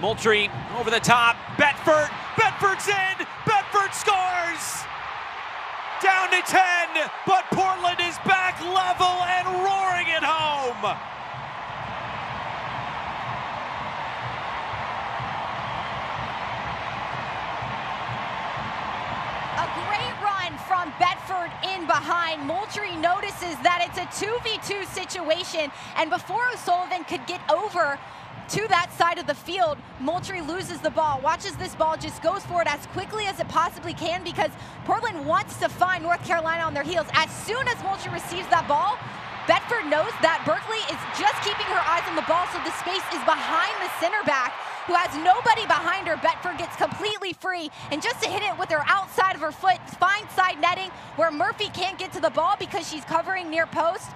Moultrie over the top. Betfort. Betfort's in. Betfort scores. Down to 10, but Portland is back level and roaring at home. A great run from Betfort in behind. Moultrie notices that it's a 2v2 situation, and before O'Sullivan could get over to that side of the field, Moultrie loses the ball, watches this ball, just goes for it as quickly as it possibly can because Portland wants to find North Carolina on their heels. As soon as Moultrie receives that ball, Betfort knows that Berkeley is just keeping her eyes on the ball, so the space is behind the center back, who has nobody behind her. Betfort gets completely free, and just to hit it with her outside of her foot, finds side netting where Murphy can't get to the ball because she's covering near post.